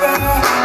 forever.